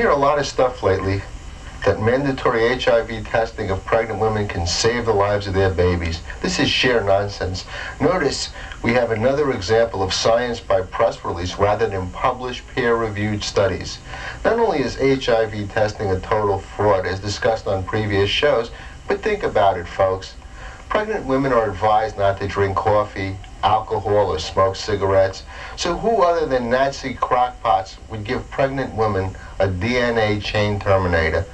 hear a lot of stuff lately that mandatory HIV testing of pregnant women can save the lives of their babies. This is sheer nonsense. Notice we have another example of science by press release rather than published peer-reviewed studies. Not only is HIV testing a total fraud, as discussed on previous shows, but think about it, folks. Pregnant women are advised not to drink coffee, alcohol, or smoke cigarettes. So who other than Nazi crackpots would give pregnant women a DNA chain terminator